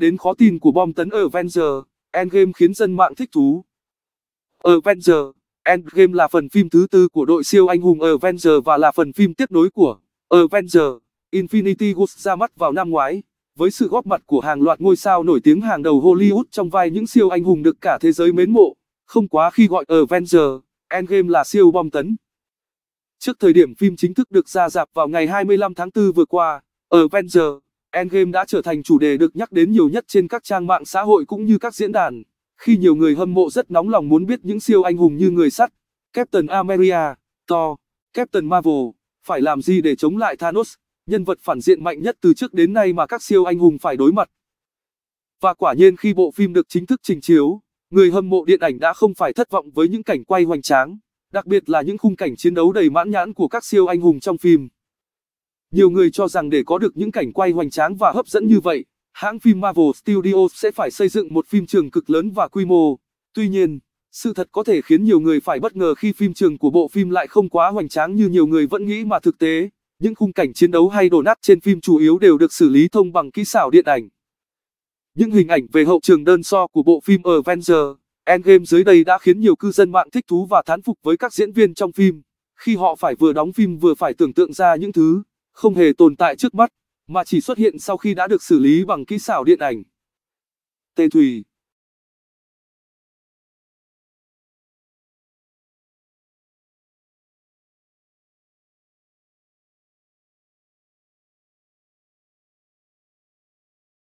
đến khó tin của bom tấn Avenger Endgame khiến dân mạng thích thú. Avenger Endgame là phần phim thứ tư của đội siêu anh hùng Avenger và là phần phim tiếp nối của Avenger Infinity War ra mắt vào năm ngoái. Với sự góp mặt của hàng loạt ngôi sao nổi tiếng hàng đầu Hollywood trong vai những siêu anh hùng được cả thế giới mến mộ, không quá khi gọi Avenger Endgame là siêu bom tấn. Trước thời điểm phim chính thức được ra rạp vào ngày 25 tháng 4 vừa qua, Avenger Endgame đã trở thành chủ đề được nhắc đến nhiều nhất trên các trang mạng xã hội cũng như các diễn đàn, khi nhiều người hâm mộ rất nóng lòng muốn biết những siêu anh hùng như người sắt, Captain America, Thor, Captain Marvel, phải làm gì để chống lại Thanos, nhân vật phản diện mạnh nhất từ trước đến nay mà các siêu anh hùng phải đối mặt. Và quả nhiên khi bộ phim được chính thức trình chiếu, người hâm mộ điện ảnh đã không phải thất vọng với những cảnh quay hoành tráng, đặc biệt là những khung cảnh chiến đấu đầy mãn nhãn của các siêu anh hùng trong phim. Nhiều người cho rằng để có được những cảnh quay hoành tráng và hấp dẫn như vậy, hãng phim Marvel Studios sẽ phải xây dựng một phim trường cực lớn và quy mô. Tuy nhiên, sự thật có thể khiến nhiều người phải bất ngờ khi phim trường của bộ phim lại không quá hoành tráng như nhiều người vẫn nghĩ mà thực tế, những khung cảnh chiến đấu hay đổ nát trên phim chủ yếu đều được xử lý thông bằng kỹ xảo điện ảnh. Những hình ảnh về hậu trường đơn so của bộ phim Avenger Endgame dưới đây đã khiến nhiều cư dân mạng thích thú và thán phục với các diễn viên trong phim, khi họ phải vừa đóng phim vừa phải tưởng tượng ra những thứ không hề tồn tại trước mắt, mà chỉ xuất hiện sau khi đã được xử lý bằng kỹ xảo điện ảnh. Tê Thùy